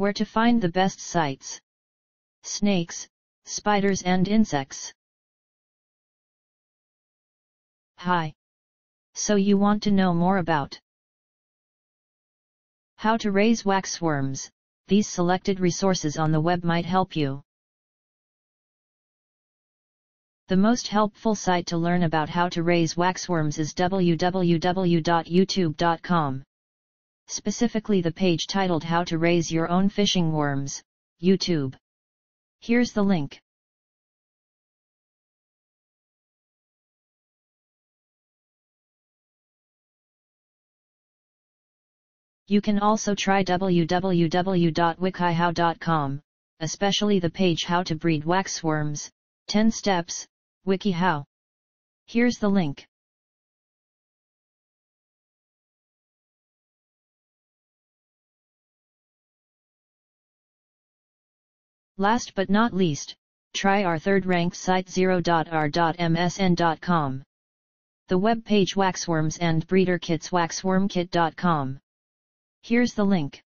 Where to find the best sites. Snakes, spiders and insects. Hi. So you want to know more about how to raise waxworms, these selected resources on the web might help you. The most helpful site to learn about how to raise waxworms is www.youtube.com. Specifically the page titled How to Raise Your Own Fishing Worms, YouTube. Here's the link. You can also try www.wikihow.com, especially the page How to Breed Waxworms, 10 Steps, WikiHow. Here's the link. Last but not least, try our third-ranked site 0.r.msn.com. The web page Waxworms and Breeder Kits waxwormkit.com. Here's the link.